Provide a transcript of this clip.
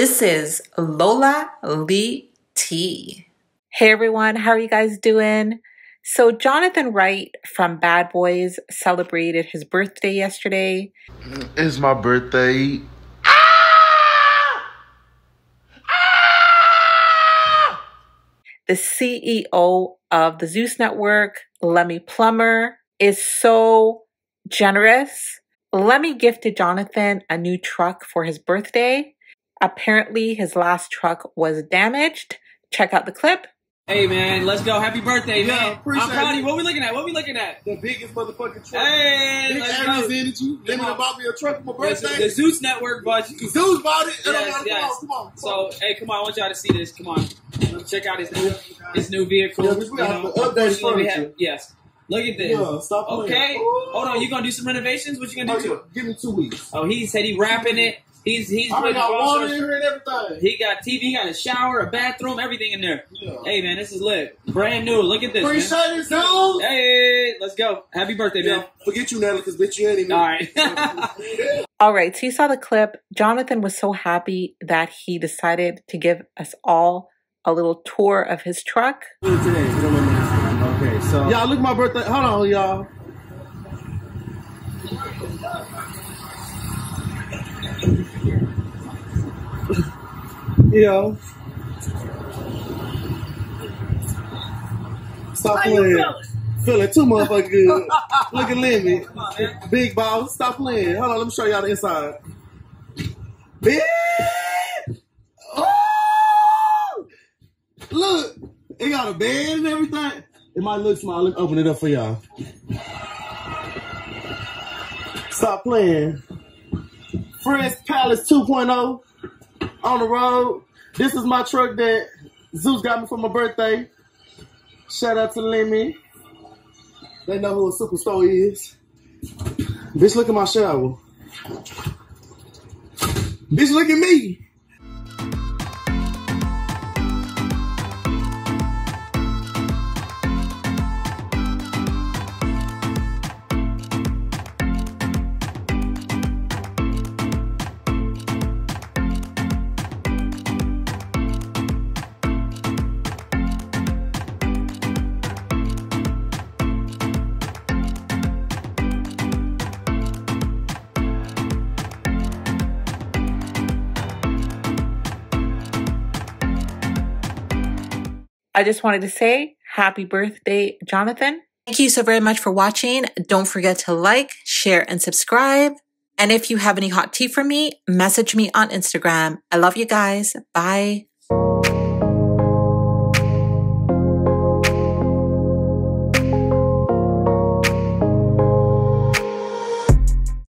This is Lola Lee Tea. Hey everyone, how are you guys doing? So, Johnathon Wright from Bad Boys celebrated his birthday yesterday. It's my birthday. The CEO of the Zeus Network, Lemmy Plummer, is so generous. Lemmy gifted Johnathon a new truck for his birthday. Apparently, his last truck was damaged. Check out the clip. Hey man, let's go! Happy birthday, Yeah, man! appreciate I'm proud of you. What we looking at? What we looking at? The biggest motherfucking truck. Hey, Big let's Aries go! energy. Let me on. bought me a truck for my The, birthday. the Zeus Network bought you. Zeus bought it. And I'm Yes, yes. Come on, come on. So, hey, come on! I want y'all to see this. Come on, check out his new his new vehicle. Yeah, we got the updated unfortunately, we furniture. have- yes. Look at this. Yeah, stop playing. Okay, Ooh. hold on. You gonna do some renovations? What you gonna Oh, do to yeah. it? Give me two weeks. Oh, he said he wrapping it. He's he's I got water in here and everything. He got TV, he got a shower, a bathroom, everything in there. Yeah. Hey man, this is lit. Brand new. Look at this. man. Appreciate it, Zeus. Hey, let's go. Happy birthday, Yeah, man. forget you, Natalie, because bitch, you ain't even. All right. All right, so you saw the clip. Johnathon was so happy that he decided to give us all a little tour of his truck. Today, okay, so Y'all, look at my birthday. Hold on, y'all. Yeah. Stop playing. Feeling too motherfucking good. Look at Lemmy. Big boss. Stop playing. Hold on, let me show y'all the inside. Big. Oh! Look, it got a bed and everything. It might look small. Let me open it up for y'all. Stop playing. Friends Palace 2.0 on the road. This is my truck that Zeus got me for my birthday. Shout out to Lemmy. They know who a superstar is. Bitch, look at my shower. Bitch, look at me. I just wanted to say happy birthday, Johnathon. Thank you so very much for watching. Don't forget to like, share, and subscribe. And if you have any hot tea for me, message me on Instagram. I love you guys. Bye.